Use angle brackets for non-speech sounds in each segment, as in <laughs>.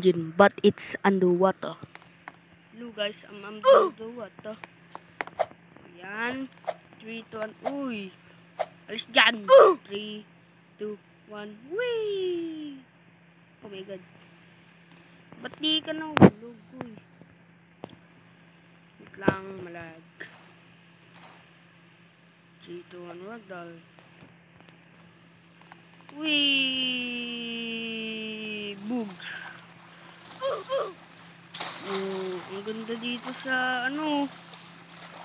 engine, but it's underwater. Hello guys, I'm <gasps> underwater. Ayan. 3, 2, 1. Uy! Alis dyan! 3, 2, 1. Whee! Oh my god. Ba't di ka nahulog? Uy. Wait lang, malag. 3, 2, 1, ragdoll. Whee! Boom! Oh, ang ganda dito sa ano.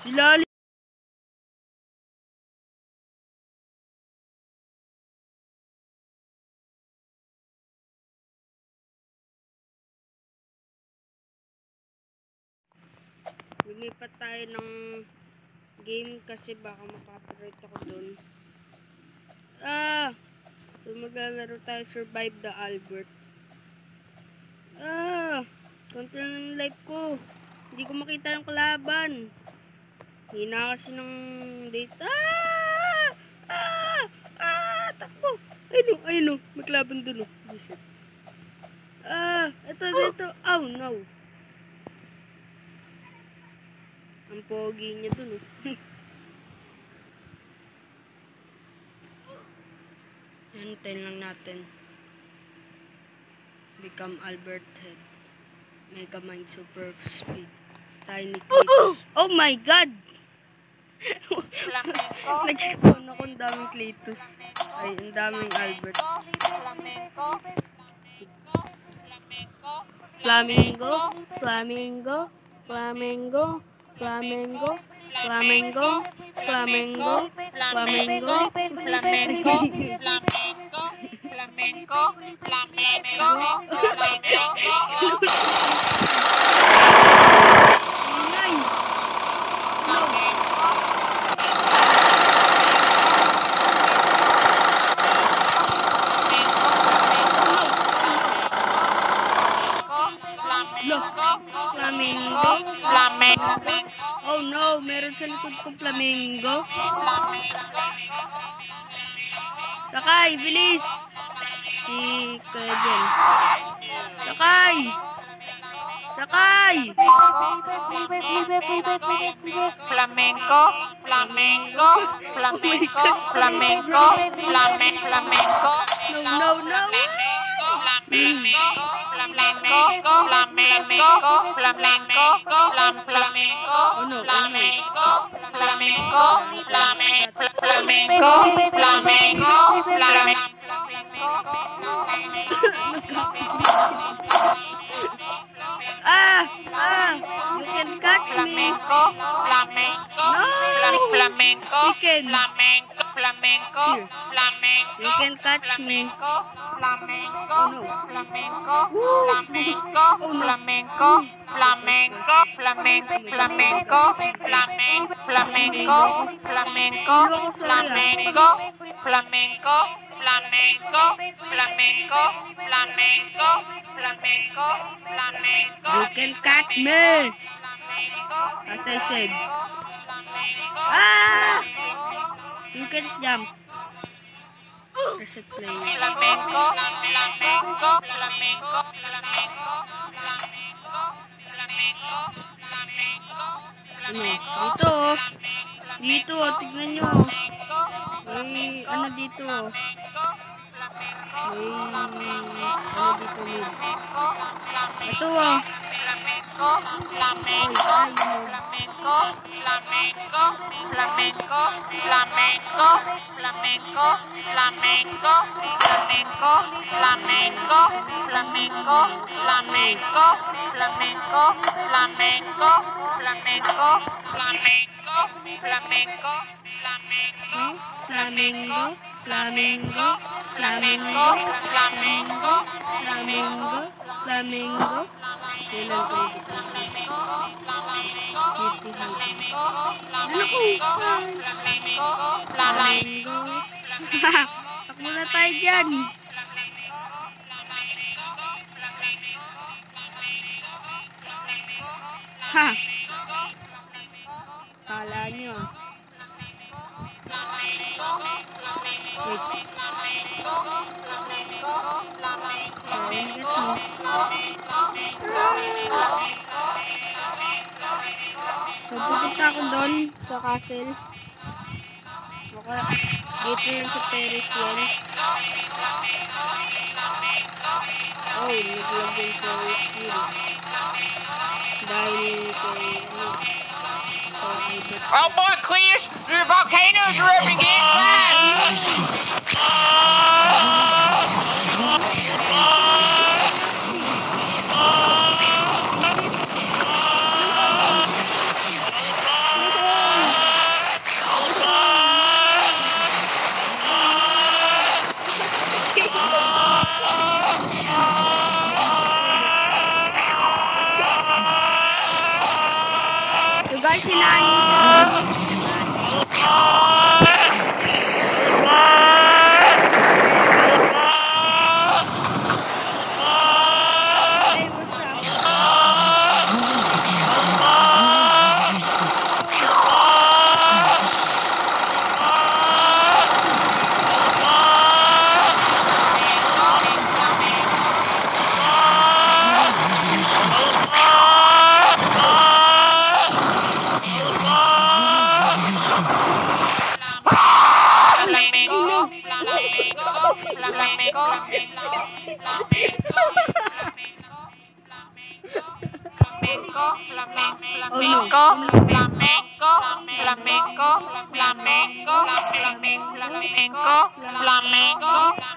Ilalim. Lumipat tayo ng game kasi baka makapirate ako dun. Ah! So maglalaro tayo Survive the Albert. Ah! Konti lang ng life ko. Hindi ko makita yung kalaban. Hina kasi ng data. Ah! Ah! Ah! Takbo! Ayun o, ayun o. May kalaban dun o. Visit. Ah! Ito, dito. Oh no. Ang pogi niya dun o. <laughs> Hintayin lang natin. Become Albert Head. Mega Mind Super Speed. Tiny Cletus. Oh my God! <laughs> Nag-spawn ako ang daming Cletus. Ay, ang daming Albert. Flamingo, Flamingo, Flamingo, Flamingo, Flamingo, Flamingo, Flamingo, flamenco, <laughs> flamenco, Ingay! Flamingo. flamenco, Oh no, meron sa likod kong flamingo. Sakay, bilis! Si Kuya Jen. Sakay! Sakay! flamenco, flamenco, flamenco, flamenco, flamenco, flamenco, No, no, no! flamenco, flamenco, flamenco, flamenco, flam- flamenco, Ano, ano? flamenco, flamenco, flame- fl- flamenco, flamenco, Ah! Ah! You can catch me! flamenco, flamenco, No! flamenco, flamenco, flamenco, Here. flamenco, You can catch me! flamenco, flamenco, Oh, no. flamenco, <laughs> flamenco, flamenco, flamenco, flamenco, flamenco, flamenco, flamenco, flamenco, flamenco, flamenco, flamenco, flamenco, flamenco, flamenco, flamenco, You can catch me! As I said. Ah! You can jump. Reset play. flamenco, flamenco, flamenco, flamenco, flamenco, flamenco, Ano? Dito oh. Dito oh. Tignan nyo. May ano dito Estuvo. flamenco, flamenco, flamenco, flamenco, flamenco. Flamingo, flamingo, flamingo, flamingo. Yun ang tubig. Kitty Ano ko Flamingo, flamingo. Takbo muna tayo dyan. Ha! Doon sa castle. Okay. Dito lang sa Paris yan. Oh, naglagyan ko skill. Dahil kay ano. Oh boy, Cleus, the volcano's erupting <laughs> inside. Slime.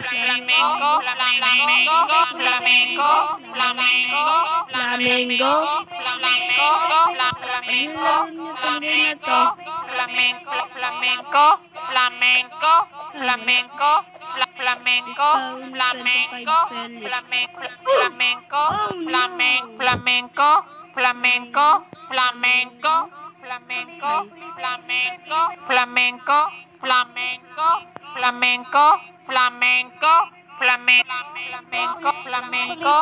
Flamenco, flamenco, flamenco, flamenco, flamenco, flamenco, flamenco, flamenco, flamenco, flamenco, flamenco, flamenco, fla- flamenco, flamenco, flamenco, flamenco, flamenco, flamenco, flamenco, flamenco, flamenco, flamenco, flamenco, flamenco, flamenco, flamenco, flamenco,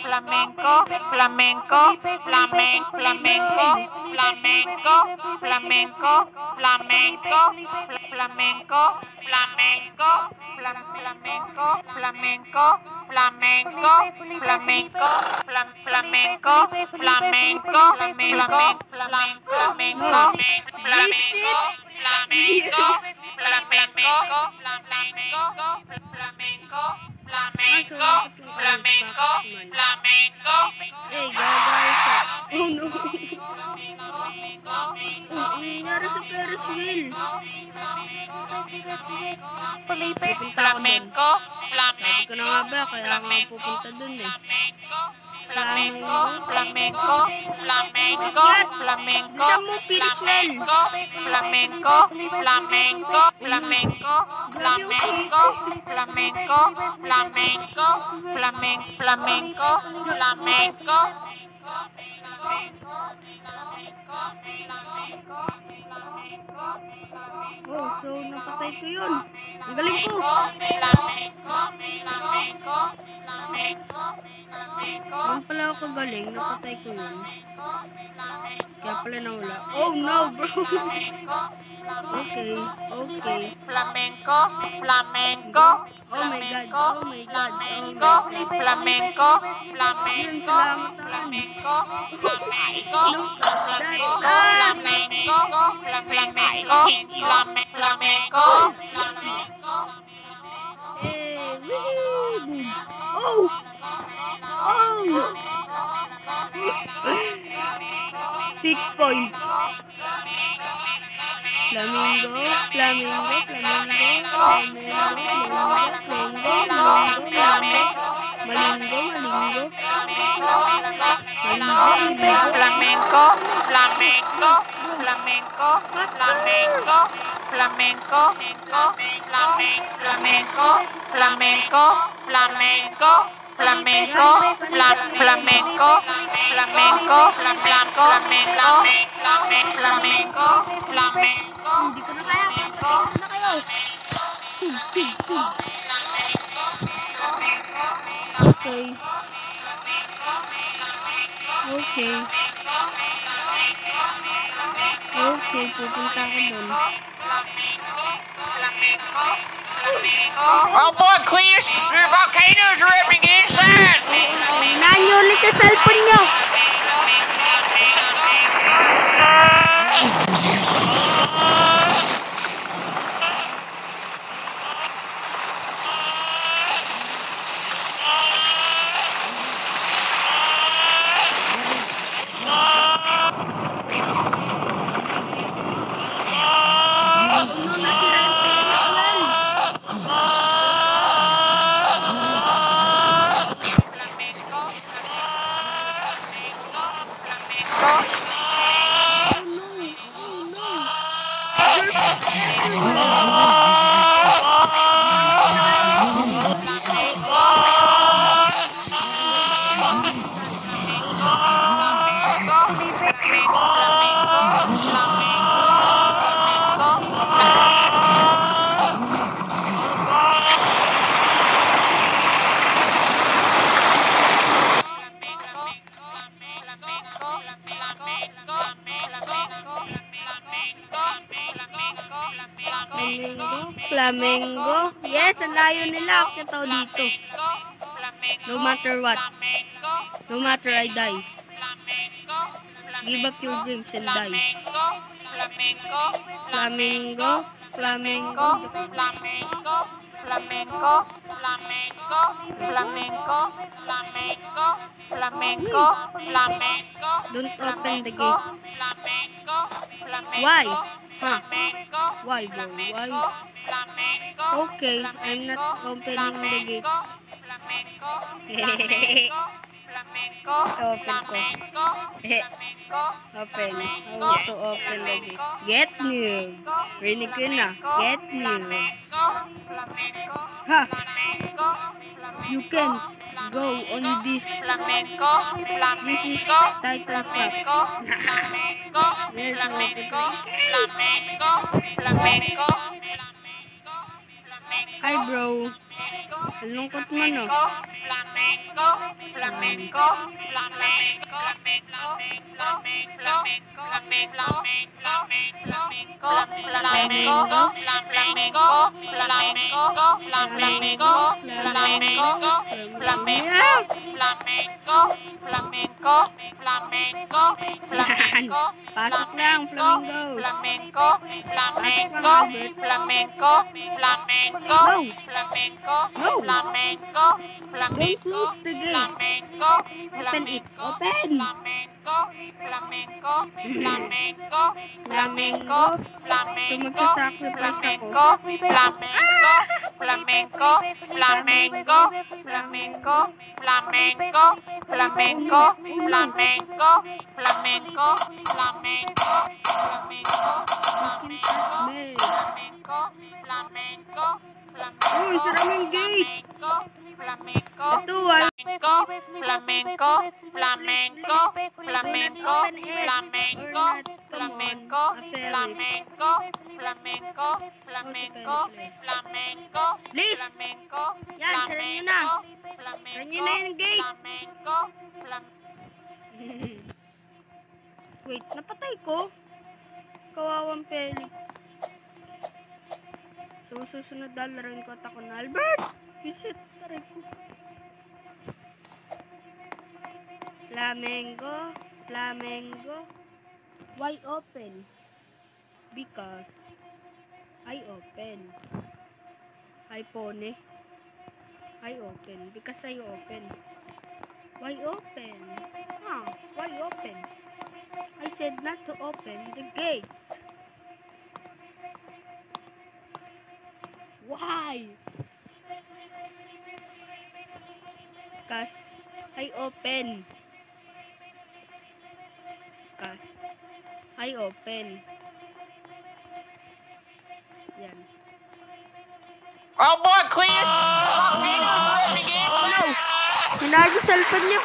flamenco, flamenco, flame- flamenco, flamenco, flamenco, flamenco, flamenco, flamenco, flamenco, fla- flamenco, flamenco, fla- flamenco, flamenco, flamenco, flamenco, fla- flamenco, flamenco, flamenco, flamenco, flamenco, flamenco, flamenco, flamenco, flamenco, flamenco, flamenco, flamenco, flamenco. Oh. Oh, ano nangyari sa Ferris wheel? Ako dun. Flamenco, Sabi ko na nga ba, kaya nga pupunta dun eh. flamenco, flamenco, flamenco, flamenco, wheel. flamenco, flamenco, flamenco, flamenco, flamenco, flamenco, flamenco, flamenco, flamenco. Oh, so napatay ko yun. Ang galing ko. Ang pala ako galing, napatay ko yun. Kaya pala nawala. Oh no, bro. okay, okay. Flamenco, flamenco, Oh my God, flamenco, oh my God, oh flamenco, God. flamenco, flamenco, flamenco, flamenco, flamenco, flamenco, flamenco, flame- flamenco, flamenco. Eh. Oh! Oh! Six points. Flamingo, flamingo, flamingo, flamingo, flamingo, flamingo, malingo, malingo, malingo, Flamenco, flamenco, flamenco, flamenco, flamenco, flamenco, flamenco, flamenco, flamenco, fla- flamenco, flamenco, flamenco, flamenco, flamenco, flamenco. Hindi ko na kaya. Hindi ko na kayo. Okay. Okay. Okay, pupunta ako doon. Oh boy, Cletus, your volcanoes are erupting inside. Tingnan nyo ulit sa cellphone nyo. あ <laughs> Flamengo. Flamengo. Yes, ang layo nila. Ako dito. No matter what. No matter I die. Give up your dreams and die. Flamenco, Flamengo. Flamengo. flamenco, flamenco, flamenco, flamenco, flamenco, flamenco, flamenco, Don't open the gate. flamenco, flamenco, Why? Huh? Why, bro? Why? flamenco, Okay, I'm not opening the gate. flamenco, flamenco, Open ko. flamenco, flamenco, <laughs> Open. I want to open the gate. Get new. Rinig ko na. Get new. Ha! You can go on this. Flamenco, This is Titan Flap. flamenco, Yes, flamenco, <laughs> flamenco, flamenco, Hi, bro. Ang lungkot mo, no? flamenco, flamenco, flamenco, flamenco, flamenco, flamenco, flamenco, flamenco, flamenco, flamenco, flamenco, flamenco, flamenco, flamenco, flamenco, flamenco, Pasok lang, Flamingo. flamenco, flamenco, flamenco, flamenco, flamenco, flamenco, flamenco, the gate. Flamenco, Open it. flamenco, Open. flamenco, flamenco, flamenco, Flamingo. flamenco, So, flamenco, magsasacrifice ako. flamenco, flamenco, flamenco, flamenco, flamenco, flamenco, flamenco, flamenco, flamenco, flamenco, flamenco, Man. flamenco, flamenco, flamenco, Flamenco, ah. flamenco, flamenco, flamenco, flamenco, flamenco, flamenco, flamenco, flamenco, flamenco, Please. flamenco, Yan, nyo na. flamenco, Sara nyo na yung gate. flamenco, flamenco, Wait, napatay ko? Kawawang peli. So, susunod dalaran ko at ako na Albert! Visit, taray ko. Flamengo, Flamengo. Why open? Because I open. I pone. I open. Because I open. Why open? Huh? Why open? I said not to open the gate. Why? Cause I open broadcast ay open. Yan. Oh boy, Queen! Oh, Queen! Oh, no! Hinagos cellphone niya.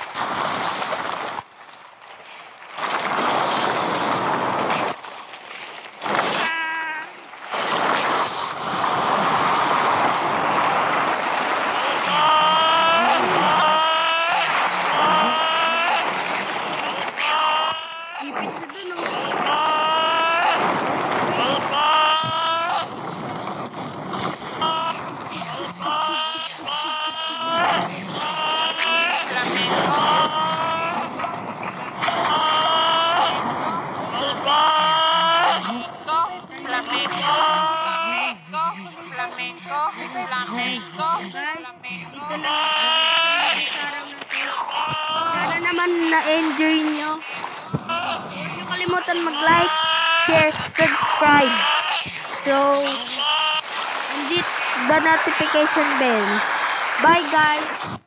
Na-enjoy nyo. Huwag nyo kalimutan mag-like, share, subscribe. So, and hit the notification bell. Bye guys!